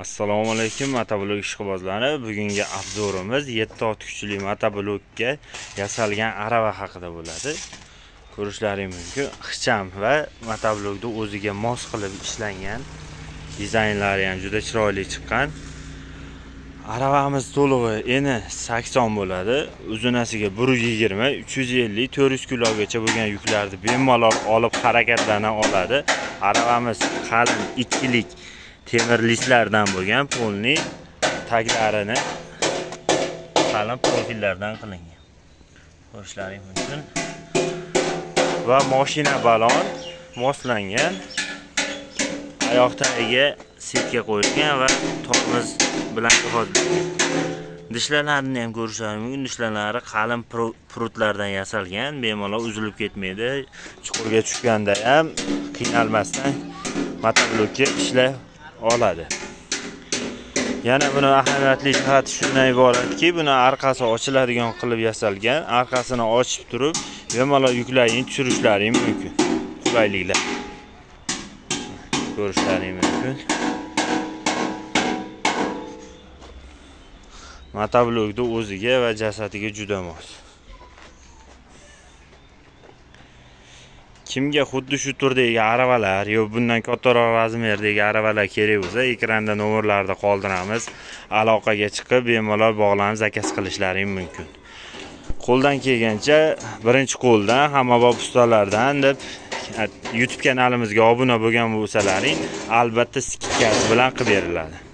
assalomu alaykum motoblok ishqibozlari. Bugungi obzorimiz 7 ot kuchli motoblokka yasalgan arava haqida bo'ladi. Ko'rishlaring mumkin ixcham va motoblokni o'ziga mos qilib ishlangan dizaynlari ham juda chiroyli chiqqan. Aravamiz to'lig'i eni 80 bo'ladi. Uzunasiga 120 350 400 kilogacha bo'lgan yuklarni bemalol olib harakatlana oladi. Aravamiz qalin ikkilik temir listlardan bo'lgan polni taglarini qalin profillardan qilingan. Ko'rishlaring mumkin va mashina balon moslangan. Oyoq tagiga setka qo'yilgan va tormoz bilan jihozlangan. Dishlalarini ham ko'rishlaring mumkin. Dishlalari qalin prutlardan yasalgan bemalol uzilib ketmaydi. Chuqurga tushganda ham qiynalmasdan motoblokka ishlay oladi. Yana buni ahamiyatli jihati shundan iboratki buni orqasi ochiladigan qilib yasalgan orqasini ochib turib bemalol yuklaring tushirishlaring mumkin. Qulayliklar. Ko'rishlaring mumkin. Motoblokni o'ziga va jasadiga juda mos. Kimga xuddi shu turdagi aravalar yo bundan kattaroq razmerdagi aravalar kerak bo'lsa ekranda nomerlarni qoldiramiz. Aloqaga chiqib bemalol bog'lanib zakaz qilishlaring mumkin. Qo'ldan kelgancha birinchi qo'ldan hammabop ustalardan deb youtube kanalimizga obuna bo'lgan bo'lsalaring albatta skidkasi bilan qilib beriladi.